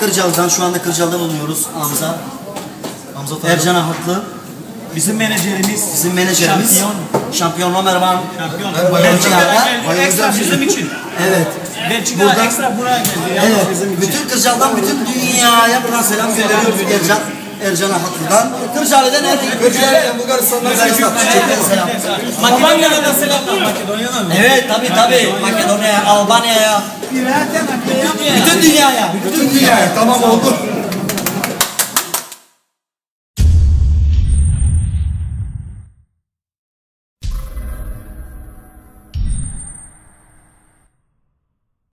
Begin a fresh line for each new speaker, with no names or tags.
Kırcalı'dan şu anda Kırcalı'da bulunuyoruz Hamza.
Hamza Tayyip.
Ercan Haklı.
Bizim menajerimiz.
Bizim menajerimiz.
Şampiyon.
Şampiyon Ömer Van.
Şampiyon.
Merhaba,
Belçika'dan geldi. Ekstra bizim için.
Evet.
Belçika
Burada-
ekstra buraya geldi.
Evet.
bizim için.
Bütün Kırcalı'dan bütün dünyaya buradan selam gönderiyoruz Ercan. Ercan Haklı'dan. Kırcalı'da nerede?
Kırcaali'den Bulgaristan'dan selam.
Çekil selam.
Makedonya'da da selamlar. Makedonya'da mı?
Evet tabii tabii. Makedonya'ya, Albanya'ya, bütün dünyaya.
Bütün dünyaya tamam oldu.